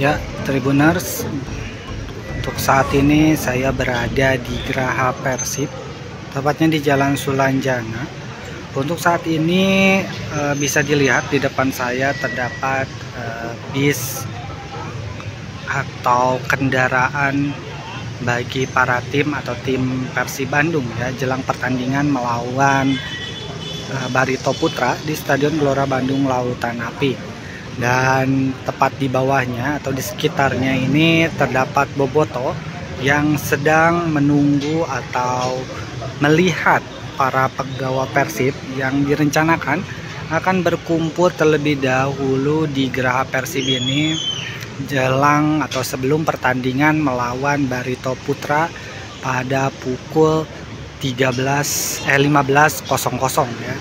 Ya, Tribuners, untuk saat ini saya berada di Geraha Persib, tepatnya di Jalan Sulanjana. Untuk saat ini e, bisa dilihat di depan saya terdapat e, bis atau kendaraan bagi para tim atau tim Persib Bandung ya jelang pertandingan melawan e, Barito Putra di Stadion Gelora Bandung Lautan Api dan tepat di bawahnya atau di sekitarnya ini terdapat Boboto yang sedang menunggu atau melihat para pegawai Persib yang direncanakan akan berkumpul terlebih dahulu di Geraha Persib ini jelang atau sebelum pertandingan melawan Barito Putra pada pukul 13 eh 15.00 ya.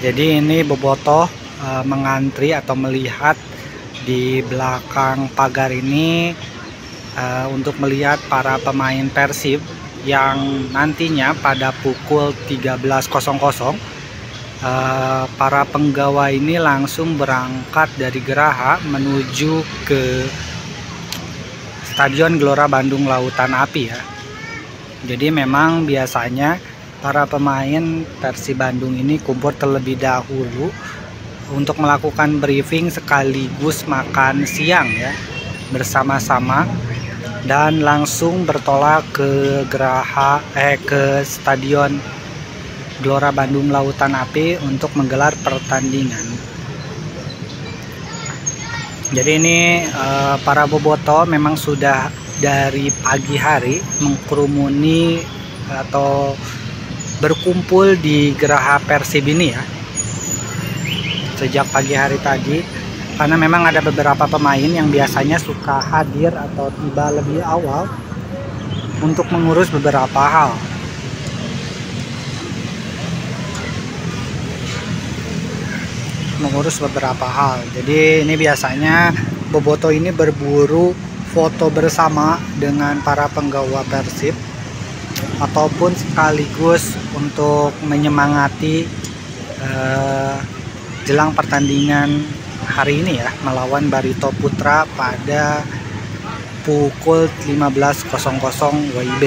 Jadi ini Boboto uh, mengantri atau melihat di belakang pagar ini uh, untuk melihat para pemain Persib yang nantinya pada pukul 13.00 uh, para penggawa ini langsung berangkat dari Geraha menuju ke Stadion Gelora Bandung Lautan Api ya. Jadi memang biasanya para pemain Persib Bandung ini kumpul terlebih dahulu untuk melakukan briefing sekaligus makan siang ya bersama-sama dan langsung bertolak ke Geraha eh ke Stadion Gelora Bandung Lautan Api untuk menggelar pertandingan. Jadi ini eh, para boboto memang sudah dari pagi hari mengkerumuni atau berkumpul di Geraha Persib ini ya sejak pagi hari tadi karena memang ada beberapa pemain yang biasanya suka hadir atau tiba lebih awal untuk mengurus beberapa hal. Mengurus beberapa hal. Jadi ini biasanya Boboto ini berburu foto bersama dengan para penggawa Persib ataupun sekaligus untuk menyemangati uh, jelang pertandingan hari ini ya melawan Barito Putra pada pukul 15.00 WIB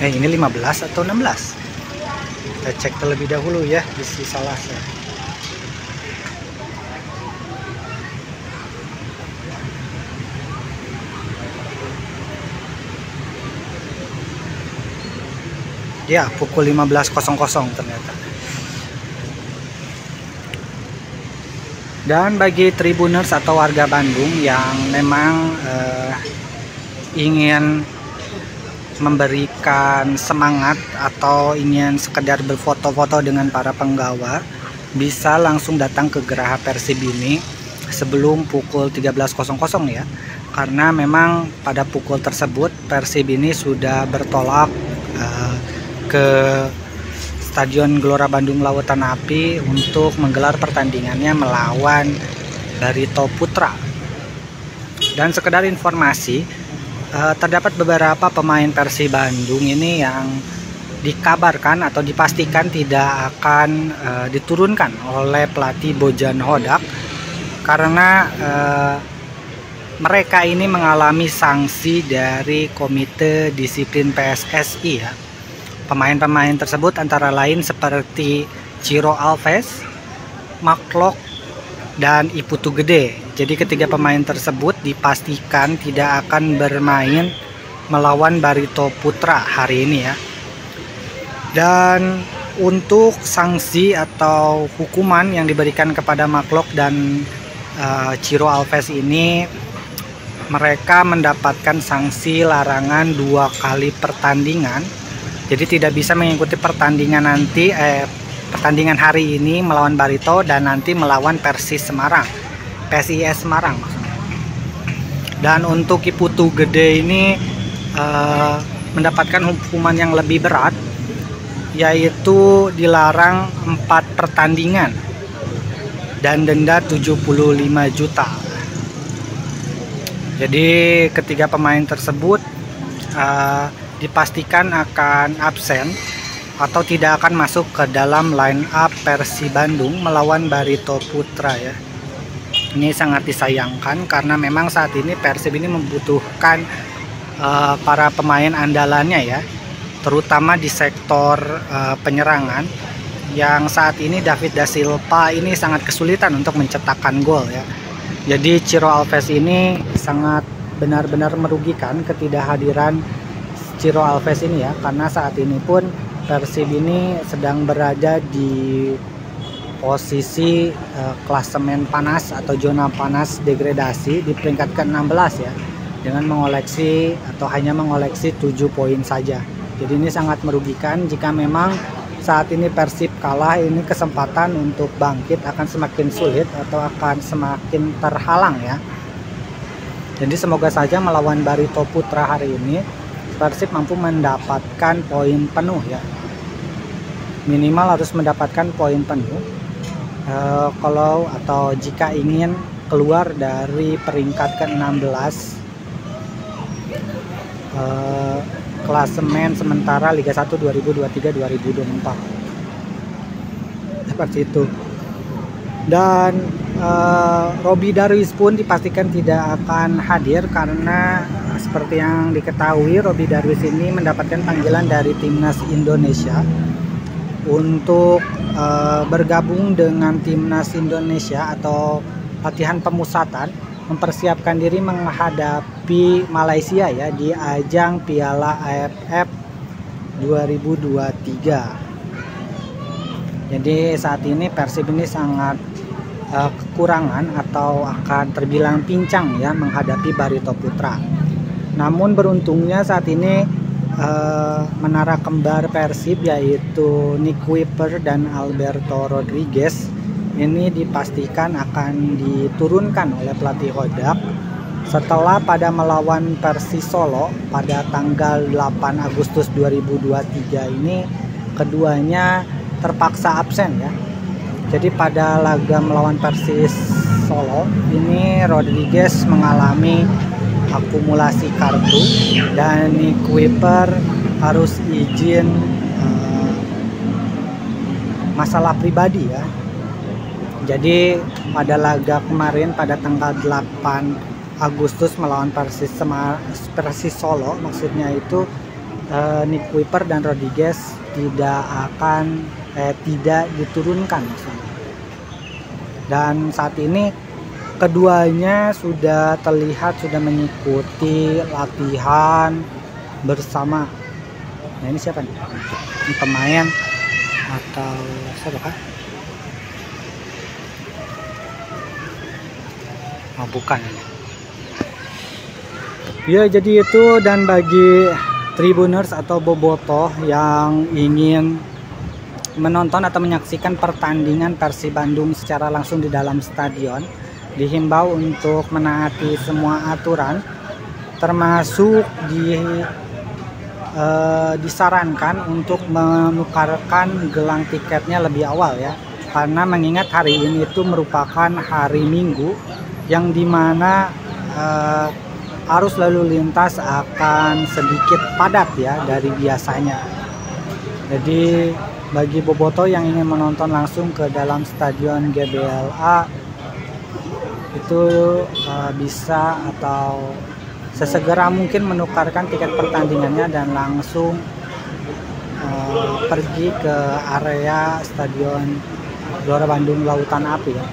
eh ini 15 atau 16 kita cek terlebih dahulu ya di salah saya ya pukul 15.00 ternyata Dan bagi tribuners atau warga Bandung yang memang uh, ingin memberikan semangat atau ingin sekedar berfoto-foto dengan para penggawa bisa langsung datang ke Geraha Persib ini sebelum pukul 13.00 ya. Karena memang pada pukul tersebut Persib ini sudah bertolak uh, ke Stadion Gelora Bandung Lautan Api untuk menggelar pertandingannya melawan Barito Putra. Dan sekedar informasi, eh, terdapat beberapa pemain Persib Bandung ini yang dikabarkan atau dipastikan tidak akan eh, diturunkan oleh pelatih Bojan Hodak karena eh, mereka ini mengalami sanksi dari Komite Disiplin PSSI ya Pemain-pemain tersebut antara lain seperti Ciro Alves, Maklok, dan Iputu Gede. Jadi ketiga pemain tersebut dipastikan tidak akan bermain melawan Barito Putra hari ini ya. Dan untuk sanksi atau hukuman yang diberikan kepada Maklok dan uh, Ciro Alves ini mereka mendapatkan sanksi larangan dua kali pertandingan jadi tidak bisa mengikuti pertandingan nanti eh, pertandingan hari ini melawan Barito dan nanti melawan Persis Semarang. PSIS Semarang dan untuk Kiputu Gede ini eh, mendapatkan hukuman yang lebih berat yaitu dilarang 4 pertandingan dan denda 75 juta. Jadi ketiga pemain tersebut uh, dipastikan akan absen atau tidak akan masuk ke dalam line up Persi Bandung melawan Barito Putra ya. ini sangat disayangkan karena memang saat ini Persib ini membutuhkan uh, para pemain andalannya ya. Terutama di sektor uh, penyerangan. Yang saat ini David da Silva ini sangat kesulitan untuk mencetakkan gol ya. Jadi Ciro Alves ini sangat benar-benar merugikan ketidakhadiran Ciro Alves ini ya karena saat ini pun Persib ini sedang berada di posisi uh, klasemen panas atau zona panas degradasi di peringkat ke-16 ya dengan mengoleksi atau hanya mengoleksi 7 poin saja. Jadi ini sangat merugikan jika memang saat ini Persib kalah ini kesempatan untuk bangkit akan semakin sulit atau akan semakin terhalang ya. Jadi semoga saja melawan Barito Putra hari ini Persib mampu mendapatkan poin penuh ya. Minimal harus mendapatkan poin penuh. Uh, kalau atau jika ingin keluar dari peringkat ke-16 uh, klasemen sementara Liga 1 2023-2024 seperti itu. Dan uh, Robi Darwis pun dipastikan tidak akan hadir karena seperti yang diketahui Robi Darwis ini mendapatkan panggilan dari timnas Indonesia untuk uh, bergabung dengan timnas Indonesia atau latihan pemusatan mempersiapkan diri menghadapi Malaysia ya di ajang Piala AFF 2023. Jadi saat ini Persib ini sangat uh, kekurangan atau akan terbilang pincang ya menghadapi Barito Putra. Namun beruntungnya saat ini uh, menara kembar Persib yaitu Nick Kuiper dan Alberto Rodriguez ini dipastikan akan diturunkan oleh pelatih Hodak setelah pada melawan Persis Solo pada tanggal 8 Agustus 2023 ini keduanya terpaksa absen ya. Jadi pada laga melawan Persis Solo ini Rodriguez mengalami akumulasi kartu dan Kuiper harus izin uh, masalah pribadi ya jadi pada laga kemarin pada tanggal 8 Agustus melawan Persis Persis Solo maksudnya itu uh, Nick Kuiper dan Rodriguez tidak akan eh, tidak diturunkan maksudnya. Dan saat ini keduanya sudah terlihat sudah mengikuti latihan bersama. Nah ini siapa nih? Ini pemain atau siapa kah oh bukan. Ya jadi itu dan bagi tribuners atau bobotoh yang ingin menonton atau menyaksikan pertandingan Persib Bandung secara langsung di dalam stadion dihimbau untuk menaati semua aturan termasuk di eh, disarankan untuk menukarkan gelang tiketnya lebih awal ya. Karena mengingat hari ini itu merupakan hari Minggu yang di mana eh, arus lalu lintas akan sedikit padat ya dari biasanya. Jadi bagi Boboto yang ingin menonton langsung ke dalam stadion GBLA itu uh, bisa atau sesegera mungkin menukarkan tiket pertandingannya dan langsung uh, pergi ke area stadion Gelora Bandung Lautan Api ya.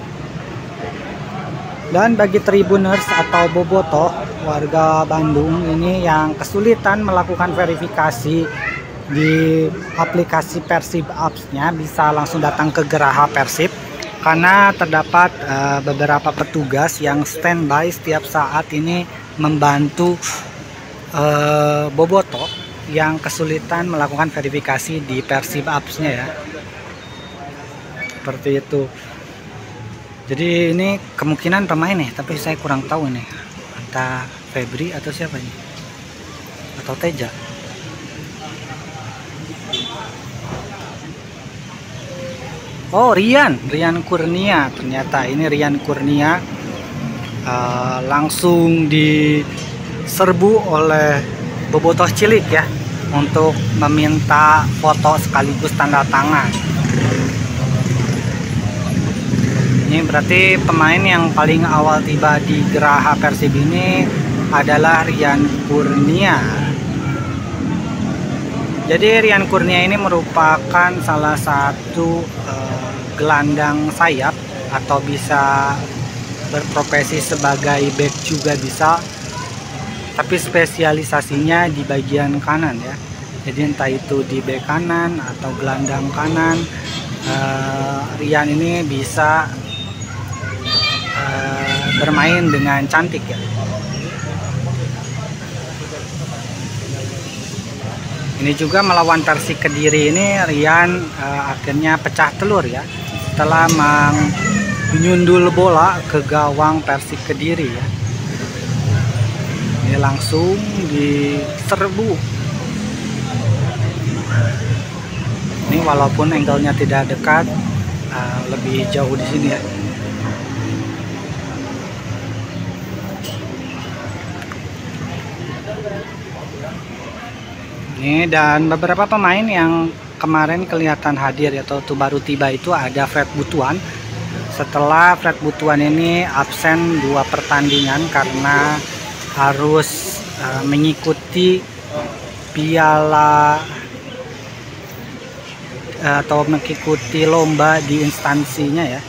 Dan bagi tribuners atau bobotoh warga Bandung ini yang kesulitan melakukan verifikasi di aplikasi Persib Apps-nya bisa langsung datang ke Geraha Persib karena terdapat uh, beberapa petugas yang standby setiap saat ini membantu uh, Boboto yang kesulitan melakukan verifikasi di Persib Apps-nya ya. Seperti itu. Jadi ini kemungkinan pemain nih, tapi saya kurang tahu nih. Entah Febri atau siapa ini? Atau Teja. Oh Rian, Rian Kurnia ternyata ini Rian Kurnia uh, langsung diserbu oleh Bobotoh Cilik ya untuk meminta foto sekaligus tanda tangan. Ini berarti pemain yang paling awal tiba di Geraha Persib ini adalah Rian Kurnia. Jadi Rian Kurnia ini merupakan salah satu uh, gelandang sayap atau bisa berprofesi sebagai back juga bisa. Tapi spesialisasinya di bagian kanan ya. Jadi entah itu di back kanan atau gelandang kanan, uh, Rian ini bisa bermain dengan cantik ya ini juga melawan Persik Kediri ini Rian uh, akhirnya pecah telur ya setelah menyundul bola ke gawang Persik Kediri ya. Ini langsung diserbu. Ini walaupun angle-nya tidak dekat uh, lebih jauh di sini ya. Ini dan beberapa pemain yang kemarin kelihatan hadir atau tuh baru tiba itu ada Fred Butuan. Setelah Fred Butuan ini absen dua pertandingan karena harus uh, mengikuti piala uh, atau mengikuti lomba di instansinya ya.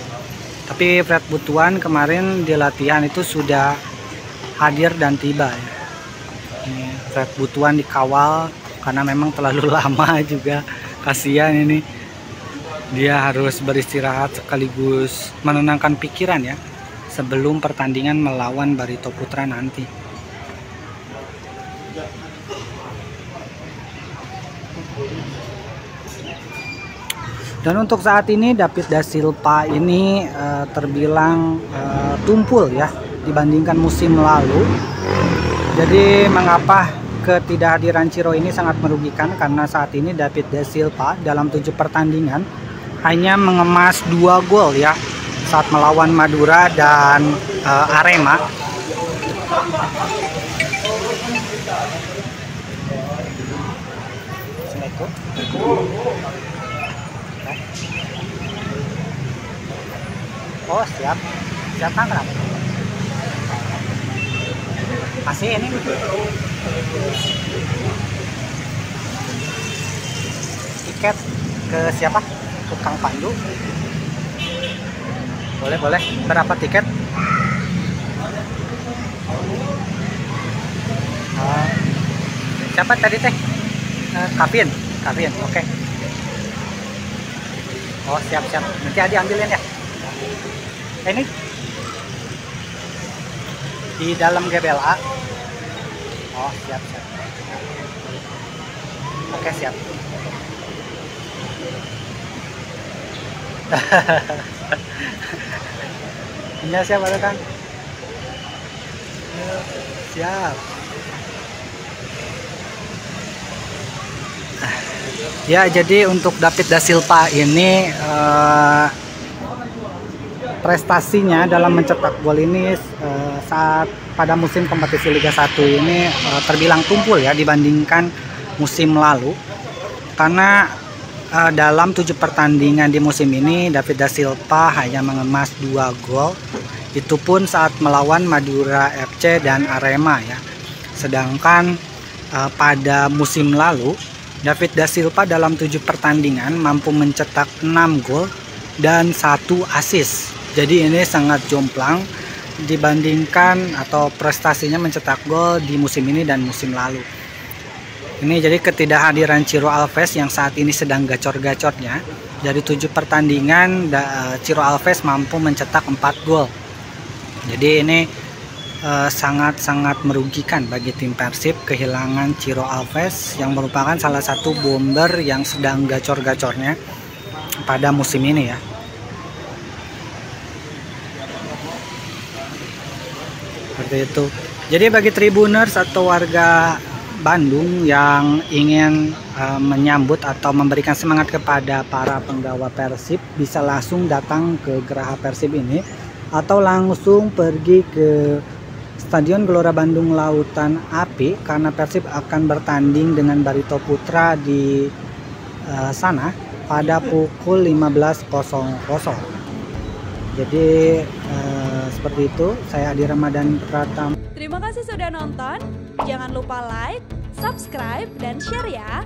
Tapi Fred Butuan kemarin di latihan itu sudah hadir dan tiba ya. Fred Butuan dikawal karena memang terlalu lama juga kasihan ini. Dia harus beristirahat sekaligus menenangkan pikiran ya sebelum pertandingan melawan Barito Putra nanti. Dan untuk saat ini David Da Silva ini uh, terbilang uh, tumpul ya dibandingkan musim lalu. Jadi mengapa ketidakhadiran Ciro ini sangat merugikan karena saat ini David De Silva dalam tujuh pertandingan hanya mengemas dua gol ya saat melawan Madura dan uh, Arema. Oh siap, siap tangkap masih ini tiket ke siapa? Tukang pandu. Boleh boleh. Berapa tiket? Uh, siapa tadi teh? Uh, Kavin. Kavin oke. Okay. oh siap siap. Nanti Adi ambilin ya. Ini. Di dalam GBLA oh siap siap. Oke siap. Iya siap ada kan? Siap. Ya jadi untuk David Da Silva ini uh, prestasinya dalam mencetak gol ini uh, saat pada musim kompetisi Liga 1 ini uh, terbilang tumpul ya dibandingkan musim lalu. Karena uh, dalam tujuh pertandingan di musim ini David Da Silva hanya mengemas dua gol. Itu pun saat melawan Madura FC dan Arema ya. Sedangkan uh, pada musim lalu David Da Silva dalam tujuh pertandingan mampu mencetak 6 gol dan satu assist. Jadi ini sangat jomplang dibandingkan atau prestasinya mencetak gol di musim ini dan musim lalu. Ini jadi ketidakhadiran Ciro Alves yang saat ini sedang gacor-gacornya. Dari tujuh pertandingan Ciro Alves mampu mencetak 4 gol. Jadi ini eh, sangat-sangat merugikan bagi tim Persib kehilangan Ciro Alves yang merupakan salah satu bomber yang sedang gacor-gacornya pada musim ini ya seperti itu. Jadi bagi tribuners atau warga Bandung yang ingin uh, menyambut atau memberikan semangat kepada para penggawa Persib bisa langsung datang ke Geraha Persib ini atau langsung pergi ke Stadion Gelora Bandung Lautan Api karena Persib akan bertanding dengan Barito Putra di uh, sana pada pukul 15.00 jadi uh, seperti itu. Saya Adi Ramadan Pratama. Terima kasih sudah nonton. Jangan lupa like subscribe dan share ya